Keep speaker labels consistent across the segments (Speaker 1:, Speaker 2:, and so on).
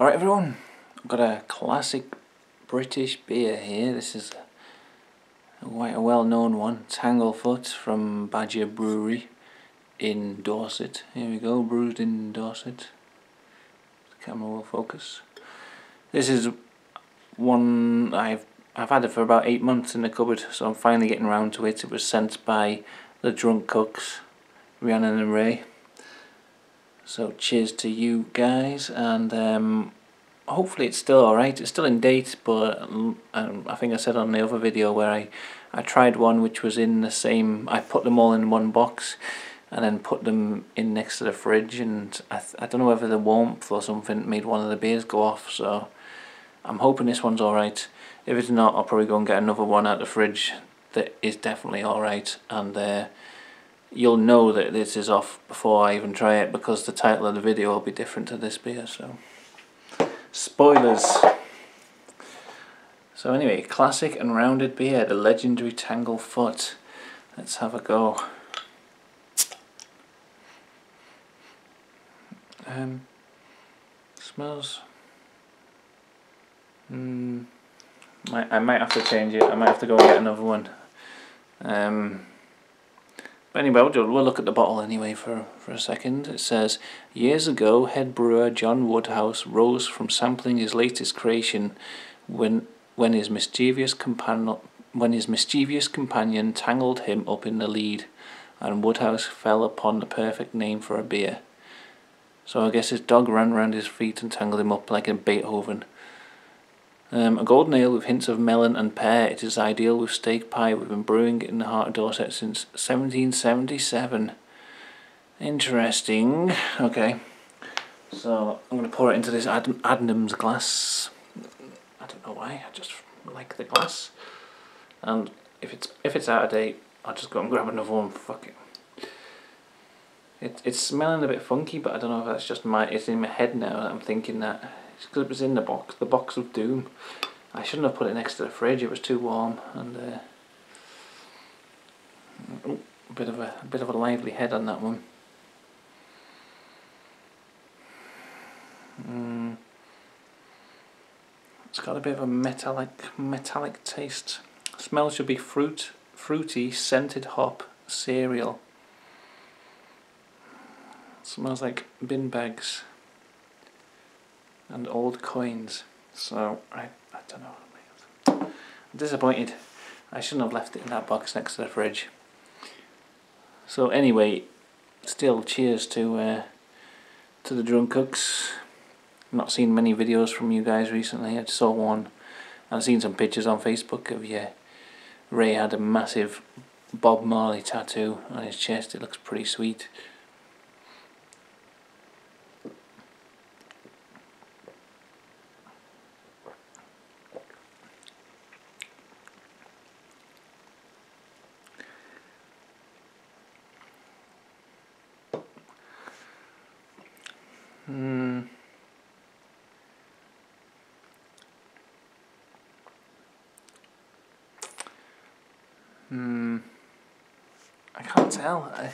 Speaker 1: Alright everyone, I've got a classic British beer here. This is quite a well-known one, Tanglefoot from Badger Brewery in Dorset. Here we go, brewed in Dorset. The camera will focus. This is one I've I've had it for about eight months in the cupboard, so I'm finally getting around to it. It was sent by the Drunk Cooks, Rhiannon and Ray. So cheers to you guys, and um, hopefully it's still alright. It's still in date, but um, I think I said on the other video where I, I tried one which was in the same, I put them all in one box and then put them in next to the fridge and I, I don't know whether the warmth or something made one of the beers go off, so I'm hoping this one's alright. If it's not, I'll probably go and get another one out of the fridge that is definitely alright and uh, you'll know that this is off before I even try it because the title of the video will be different to this beer so. Spoilers. So anyway classic and rounded beer the legendary Tanglefoot let's have a go. Um smells. Mm, I might have to change it. I might have to go and get another one. Um but anyway, we'll, we'll look at the bottle anyway for, for a second. It says, Years ago, head brewer John Woodhouse rose from sampling his latest creation when, when, his mischievous companion, when his mischievous companion tangled him up in the lead, and Woodhouse fell upon the perfect name for a beer. So I guess his dog ran round his feet and tangled him up like a Beethoven. Um, a golden ale with hints of melon and pear. It is ideal with steak pie. We've been brewing it in the heart of Dorset since 1777. Interesting. Okay. So I'm going to pour it into this Ad Adnams glass. I don't know why. I just like the glass. And if it's if it's out of date, I'll just go and grab another one. Fuck it. It it's smelling a bit funky, but I don't know if that's just my. It's in my head now. I'm thinking that because it was in the box, the box of doom. I shouldn't have put it next to the fridge, it was too warm and uh, a bit of a, a bit of a lively head on that one. Mm. It's got a bit of a metallic metallic taste. Smell should be fruit, fruity, scented hop, cereal. smells like bin bags and old coins. So I, I don't know. I'm disappointed. I shouldn't have left it in that box next to the fridge. So anyway, still cheers to uh, to the drunk cooks. Not seen many videos from you guys recently. I saw one. I've seen some pictures on Facebook of yeah. Ray had a massive Bob Marley tattoo on his chest. It looks pretty sweet. Tell. I,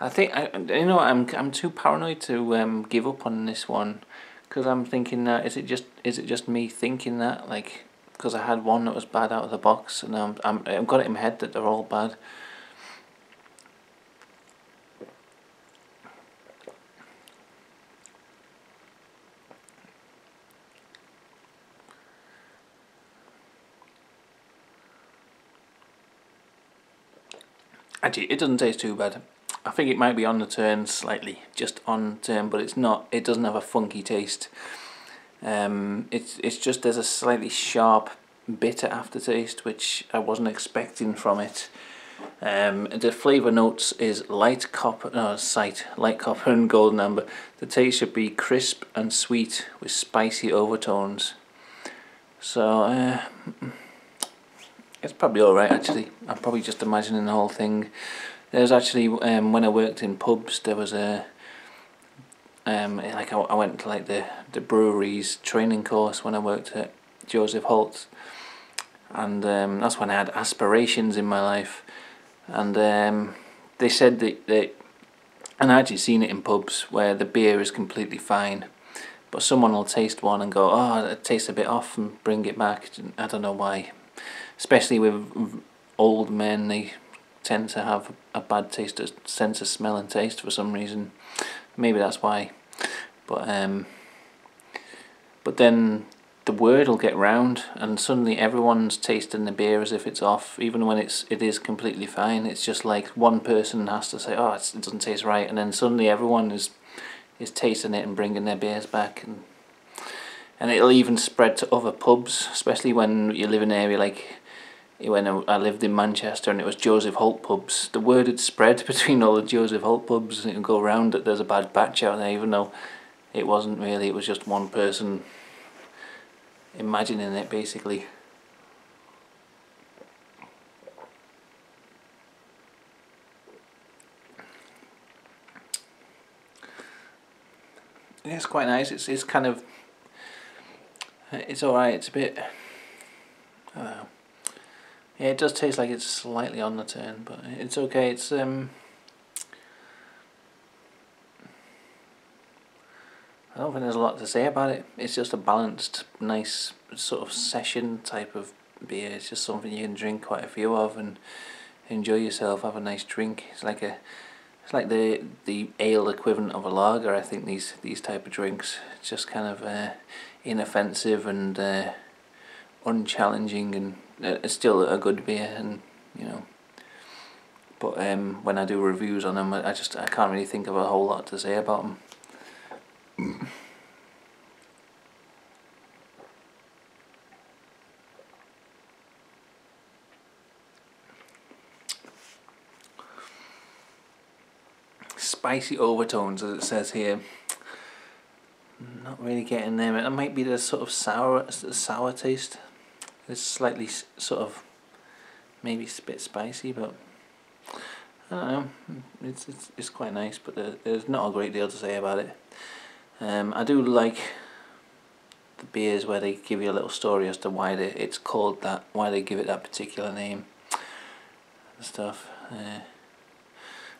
Speaker 1: I think I, you know, I'm I'm too paranoid to um give up on this one, because I'm thinking that is it just is it just me thinking that like because I had one that was bad out of the box and I'm I'm I've got it in my head that they're all bad. Actually, it doesn't taste too bad. I think it might be on the turn slightly, just on turn, but it's not. It doesn't have a funky taste. Um, it's it's just there's a slightly sharp, bitter aftertaste which I wasn't expecting from it. Um, the flavour notes is light copper, no, sight, light copper and golden amber. The taste should be crisp and sweet with spicy overtones. So, uh, it's probably alright actually. I'm probably just imagining the whole thing. There's actually, um, when I worked in pubs, there was a, um, like I, I went to like the, the breweries training course when I worked at Joseph Holt. And um, that's when I had aspirations in my life. And um, they said that, that, and I actually seen it in pubs where the beer is completely fine. but someone will taste one and go, oh, it tastes a bit off and bring it back. I don't know why. Especially with old men, they tend to have a bad taste, of, sense of smell and taste for some reason. Maybe that's why. But um, but then the word will get round, and suddenly everyone's tasting the beer as if it's off, even when it's it is completely fine. It's just like one person has to say, "Oh, it doesn't taste right," and then suddenly everyone is is tasting it and bringing their beers back, and and it'll even spread to other pubs, especially when you live in an area like when I lived in Manchester and it was Joseph Holt pubs, the word had spread between all the Joseph Holt pubs and go around that there's a bad batch out there, even though it wasn't really, it was just one person imagining it basically. it's quite nice. It's it's kind of it's alright. It's a bit. I don't know. Yeah, it does taste like it's slightly on the turn, but it's okay. It's um. I don't think there's a lot to say about it. It's just a balanced, nice sort of session type of beer. It's just something you can drink quite a few of and enjoy yourself. Have a nice drink. It's like a, it's like the the ale equivalent of a lager. I think these these type of drinks. It's just kind of uh, inoffensive and uh, unchallenging and it's still a good beer and you know. But um, when I do reviews on them I just I can't really think of a whole lot to say about them spicy overtones as it says here. Not really getting there it might be the sort of sour sour taste it's slightly sort of maybe a bit spicy, but I don't know. It's it's, it's quite nice, but there, there's not a great deal to say about it. Um, I do like the beers where they give you a little story as to why they, it's called that, why they give it that particular name and stuff. Uh,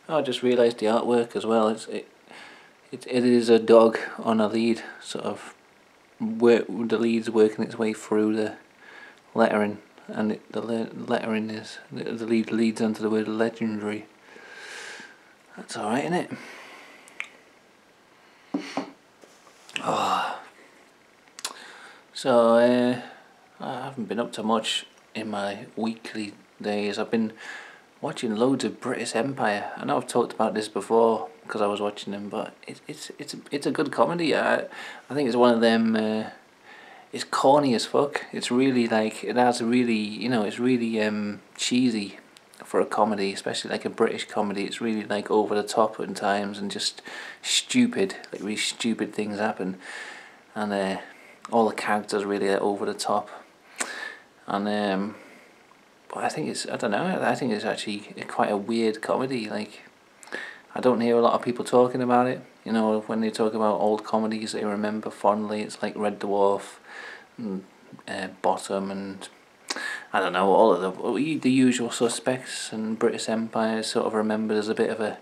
Speaker 1: I just realised the artwork as well. It's it, it it is a dog on a lead, sort of. Work, the lead's working its way through the lettering and it, the le lettering is the lead leads onto the word legendary. That's alright isn't it oh. so uh, I haven't been up to much in my weekly days. I've been watching loads of Brittas Empire. I know I've talked about this before because I was watching them but it, it's it's it's a good comedy. I, I think it's one of them uh, it's corny as fuck. It's really like it has a really you know it's really um cheesy for a comedy, especially like a British comedy. It's really like over the top at times and just stupid. Like really stupid things happen, and uh, all the characters really are over the top. And um, but I think it's I don't know. I think it's actually quite a weird comedy. Like I don't hear a lot of people talking about it. You know, when they talk about old comedies they remember fondly, it's like Red Dwarf, and, uh, Bottom, and I don't know, all of the, the usual suspects, and Brittas Empire sort of remembered as a bit of a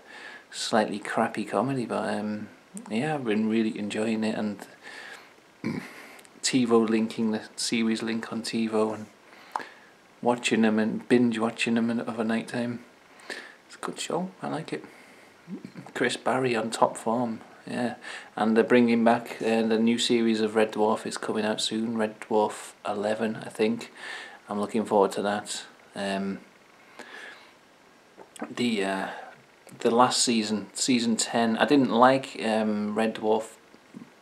Speaker 1: slightly crappy comedy, but um, yeah, I've been really enjoying it, and TiVo linking the series link on TiVo, and watching them and binge watching them of a night time. It's a good show, I like it. Chris Barrie on top form. Yeah, and they're bringing back uh, the new series of Red Dwarf. is coming out soon. Red Dwarf Eleven, I think. I'm looking forward to that. Um, the uh, the last season, season ten, I didn't like um, Red Dwarf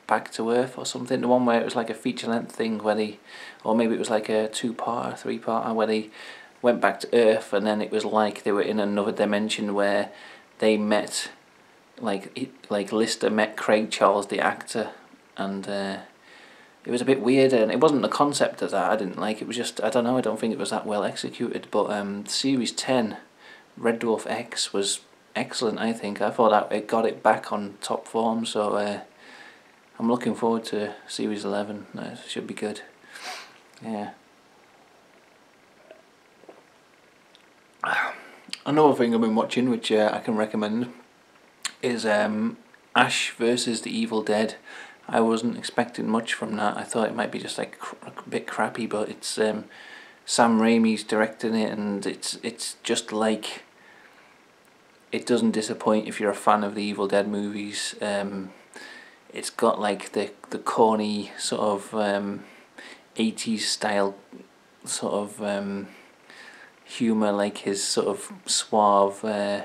Speaker 1: Back to Earth or something. The one where it was like a feature length thing where they, or maybe it was like a two part, or three part, where they went back to Earth and then it was like they were in another dimension where they met like like Lister met Craig Charles the actor and uh, it was a bit weird and it wasn't the concept of that I didn't like it was just I don't know I don't think it was that well executed but um, series 10 Red Dwarf X was excellent I think. I thought that it got it back on top form so uh, I'm looking forward to series 11 it should be good. Yeah. Another thing I've been watching which uh, I can recommend is um, Ash versus the Evil Dead. I wasn't expecting much from that. I thought it might be just like a bit crappy, but it's um, Sam Raimi's directing it, and it's it's just like it doesn't disappoint if you're a fan of the Evil Dead movies. Um, it's got like the the corny sort of um, 80s style sort of um, humor, like his sort of suave. Uh,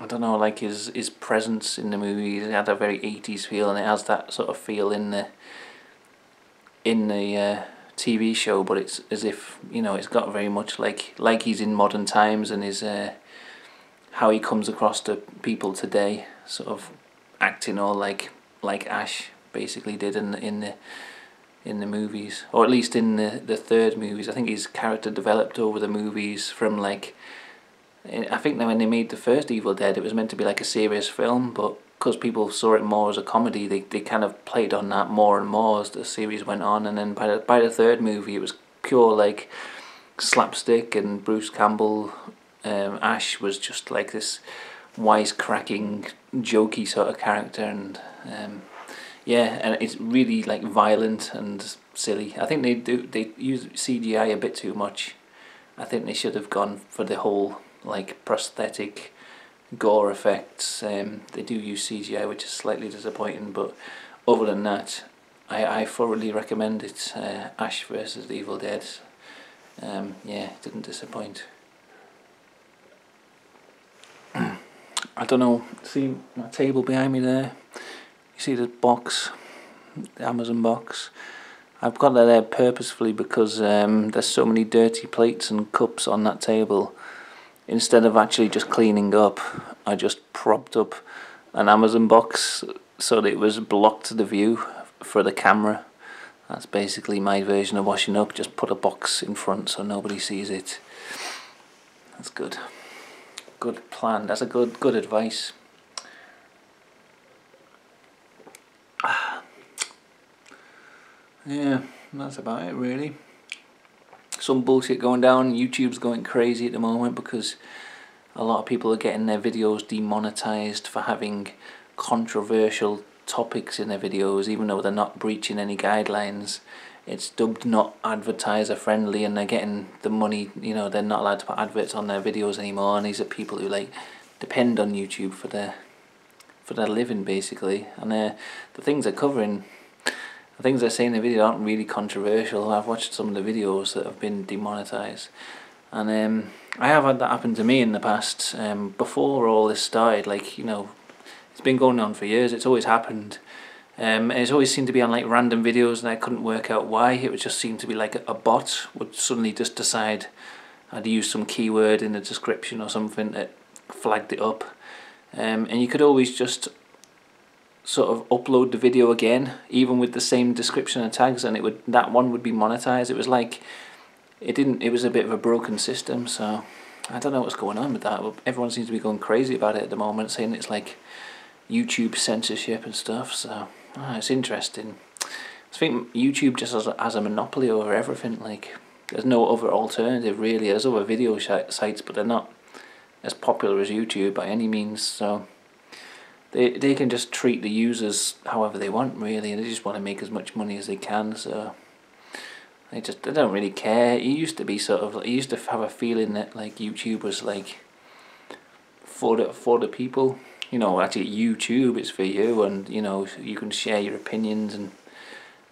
Speaker 1: I don't know, like his his presence in the movie. Had a very eighties feel, and it has that sort of feel in the in the uh, TV show. But it's as if you know, it's got very much like like he's in modern times, and his uh, how he comes across to people today, sort of acting all like like Ash basically did in the, in the in the movies, or at least in the the third movies. I think his character developed over the movies from like I think that when they made the first Evil Dead, it was meant to be like a serious film, but because people saw it more as a comedy, they, they kind of played on that more and more as the series went on. And then by the, by the third movie, it was pure like slapstick, and Bruce Campbell, um, Ash was just like this wisecracking, jokey sort of character, and um, yeah, and it's really like violent and silly. I think they do they use CGI a bit too much. I think they should have gone for the whole like prosthetic gore effects. Um, they do use CGI, which is slightly disappointing, but other than that, I, I thoroughly recommend it. Uh, Ash versus the Evil Dead. Um, yeah, didn't disappoint. I don't know. See my table behind me there. You see the box, the Amazon box. I've got that there purposefully because um, there's so many dirty plates and cups on that table instead of actually just cleaning up, I just propped up an Amazon box so that it was blocked to the view for the camera. That's basically my version of washing up, just put a box in front so nobody sees it. That's good. Good plan. That's a good good advice. Yeah, that's about it really some bullshit going down. YouTube's going crazy at the moment because a lot of people are getting their videos demonetized for having controversial topics in their videos, even though they're not breaching any guidelines. It's dubbed not advertiser friendly, and they're getting the money. You know, they're not allowed to put adverts on their videos anymore. And these are people who like depend on YouTube for their for their living, basically. And uh, the things they're covering the things I say in the video aren't really controversial. I've watched some of the videos that have been demonetized, and um, I have had that happen to me in the past. Um, before all this started, like you know, it's been going on for years. It's always happened. Um, it's always seemed to be on like random videos, and I couldn't work out why. It would just seem to be like a, bot would suddenly just decide I'd use some keyword in the description or something that flagged it up. Um, and you could always just sort of upload the video again, even with the same description and tags, and it would that one would be monetized. It was like it didn't. It was a bit of a broken system, so I don't know what's going on with that. Everyone seems to be going crazy about it at the moment, saying it's like YouTube censorship and stuff. So oh, it's interesting. I think YouTube just has a, has a monopoly over everything. Like there's no other alternative really. There's other video sites, but they're not as popular as YouTube by any means. So they they can just treat the users however they want really they just want to make as much money as they can so they just they don't really care. It used to be sort of it used to have a feeling that like YouTube was like for the for the people. You know actually YouTube is for you and you know you can share your opinions and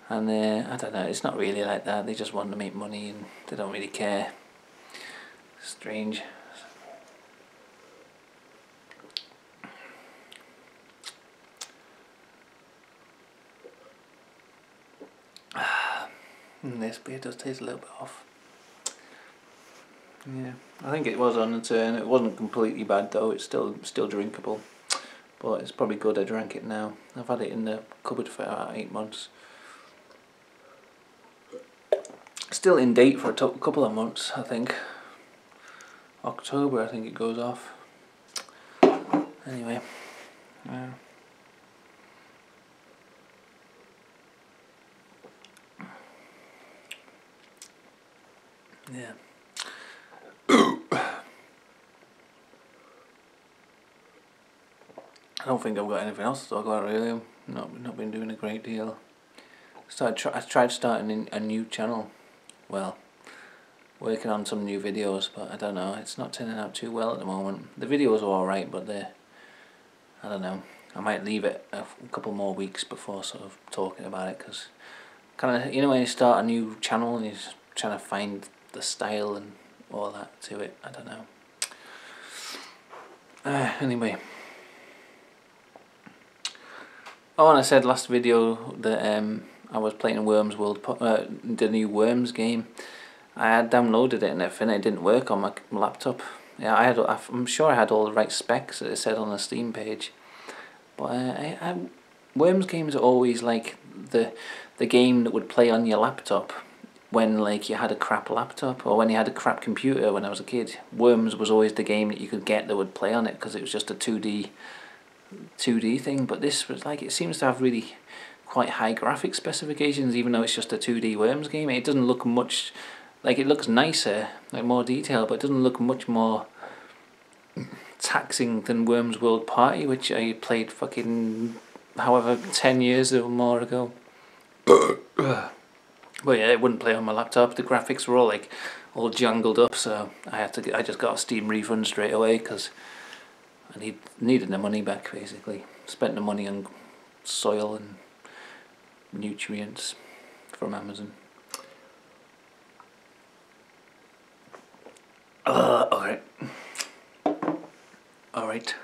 Speaker 1: and uh, I don't know it's not really like that. They just want to make money and they don't really care. Strange Mm, this beer does taste a little bit off. Yeah, I think it was on the turn. It wasn't completely bad though. It's still still drinkable, but it's probably good I drank it now. I've had it in the cupboard for about eight months. Still in date for a couple of months, I think. October, I think it goes off. Anyway, yeah. Yeah. I don't think I've got anything else to talk about really. Not not been doing a great deal. Started try, I tried starting a new channel. Well, working on some new videos, but I don't know. It's not turning out too well at the moment. The videos are all right, but they I don't know. I might leave it a couple more weeks before sort of talking about it because kind of you know when you start a new channel and you're trying to find the style and all that to it. I don't know. Uh, anyway. Oh, and I said last video that um, I was playing Worms World, uh, the new Worms game. I had downloaded it and everything. It didn't work on my laptop. Yeah, I had. I'm sure I had all the right specs that it said on the Steam page. But uh, I, I, Worms games are always like the the game that would play on your laptop when like you had a crap laptop or when you had a crap computer when I was a kid. Worms was always the game that you could get that would play on it because it was just a 2D 2D thing, but this was like it seems to have really quite high graphic specifications even though it's just a 2D Worms game. It doesn't look much like it looks nicer, like more detail, but it doesn't look much more taxing than Worms World Party, which I played fucking however 10 years or more ago. but yeah, it wouldn't play on my laptop. The graphics were all like all jangled up, so I had to. Get, I just got a Steam refund straight away because I need needed the money back basically. Spent the money on soil and nutrients from Amazon. Uh, alright. Alright.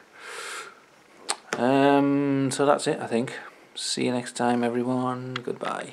Speaker 1: Um, so that's it, I think. See you next time, everyone. Goodbye.